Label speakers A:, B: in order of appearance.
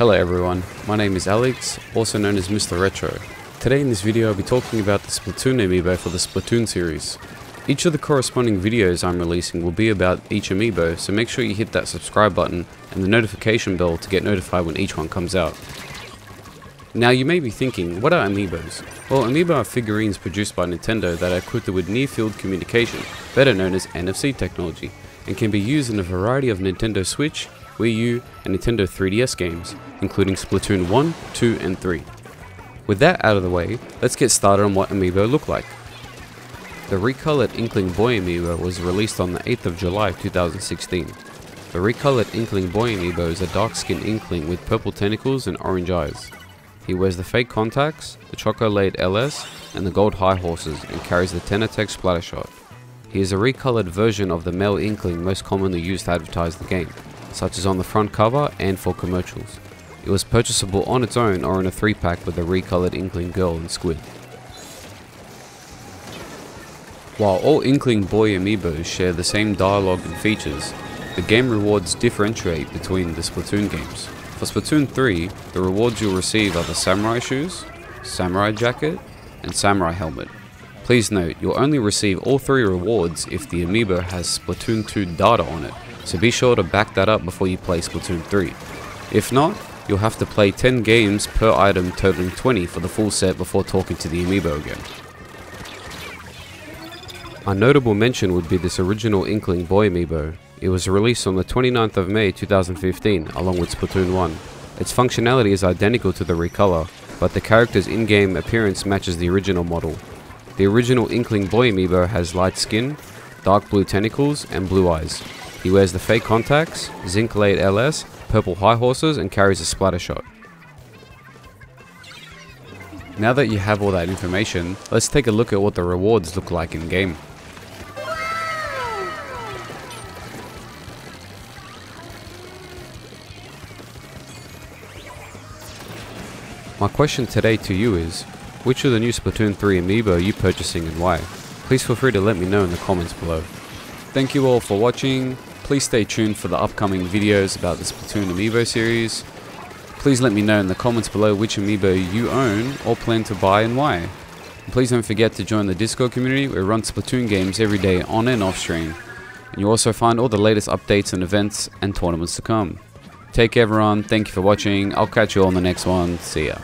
A: Hello everyone, my name is Alex, also known as Mr. Retro. Today in this video I'll be talking about the Splatoon amiibo for the Splatoon series. Each of the corresponding videos I'm releasing will be about each amiibo, so make sure you hit that subscribe button and the notification bell to get notified when each one comes out. Now you may be thinking, what are amiibos? Well, amiibo are figurines produced by Nintendo that are equipped with near-field communication, better known as NFC technology, and can be used in a variety of Nintendo Switch, Wii U, and Nintendo 3DS games, including Splatoon 1, 2, and 3. With that out of the way, let's get started on what Amiibo look like. The recolored Inkling Boy Amiibo was released on the 8th of July 2016. The recolored Inkling Boy Amiibo is a dark-skinned Inkling with purple tentacles and orange eyes. He wears the fake contacts, the Chocolate LS, and the gold high horses and carries the Tentatek Splattershot. He is a recolored version of the male Inkling most commonly used to advertise the game such as on the front cover and for commercials. It was purchasable on its own or in a 3 pack with a recolored Inkling Girl and Squid. While all Inkling Boy amiibos share the same dialogue and features, the game rewards differentiate between the Splatoon games. For Splatoon 3, the rewards you'll receive are the Samurai Shoes, Samurai Jacket, and Samurai Helmet. Please note, you'll only receive all three rewards if the amiibo has Splatoon 2 data on it, so be sure to back that up before you play Splatoon 3. If not, you'll have to play 10 games per item totaling 20 for the full set before talking to the amiibo again. A notable mention would be this original Inkling Boy amiibo. It was released on the 29th of May 2015 along with Splatoon 1. Its functionality is identical to the recolor, but the character's in-game appearance matches the original model. The original Inkling Boy amiibo has light skin, dark blue tentacles, and blue eyes. He wears the fake contacts, Zink Layered LS, purple high horses, and carries a Splattershot. Now that you have all that information, let's take a look at what the rewards look like in game. My question today to you is, which of the new Splatoon 3 amiibo are you purchasing and why? Please feel free to let me know in the comments below. Thank you all for watching, Please stay tuned for the upcoming videos about the Splatoon Amiibo series. Please let me know in the comments below which Amiibo you own or plan to buy and why. And please don't forget to join the Discord community where we run Splatoon games every day on and off stream. And you also find all the latest updates and events and tournaments to come. Take care everyone, thank you for watching, I'll catch you all in the next one, see ya.